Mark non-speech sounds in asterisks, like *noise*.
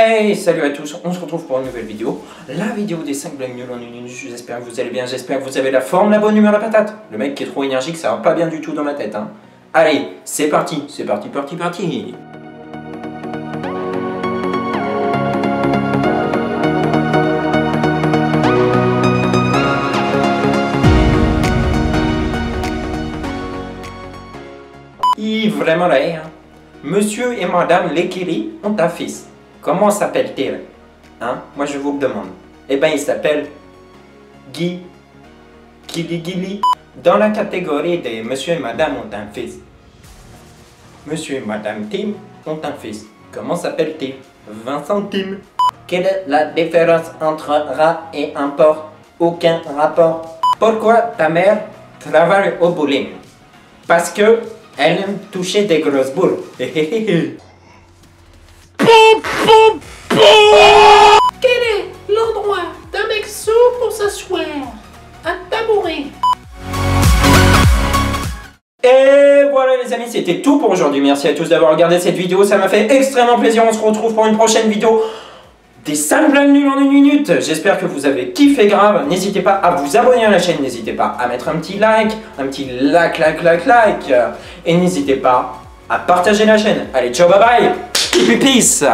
Hey, salut à tous, on se retrouve pour une nouvelle vidéo. La vidéo des 5 blagues nulles en une minute. J'espère que vous allez bien, j'espère que vous avez la forme, la bonne humeur, la patate. Le mec qui est trop énergique, ça va pas bien du tout dans ma tête. Hein. Allez, c'est parti, c'est parti, parti, parti. Il vraiment là, hein. Monsieur et Madame Lekiri ont un fils. Comment s'appelle-t-il Hein? Moi je vous le demande. Eh ben il s'appelle Guy Gili Dans la catégorie des Monsieur et Madame ont un fils. Monsieur et Madame Tim ont un fils. Comment s'appelle-t-il? Vincent Tim. Quelle est la différence entre rat et un porc? Aucun rapport. Pourquoi ta mère travaille au bowling? Parce que elle aime toucher des grosses boules. *laughs* Quel est l'endroit d'un mec sourd pour s'asseoir? Un tabouret. Et voilà les amis, c'était tout pour aujourd'hui. Merci à tous d'avoir regardé cette vidéo, ça m'a fait extrêmement plaisir. On se retrouve pour une prochaine vidéo des 5 blagues nulles en une minute. J'espère que vous avez kiffé grave. N'hésitez pas à vous abonner à la chaîne, n'hésitez pas à mettre un petit like, un petit like, like, like, like. Et n'hésitez pas à partager la chaîne. Allez, ciao, bye bye. Peace.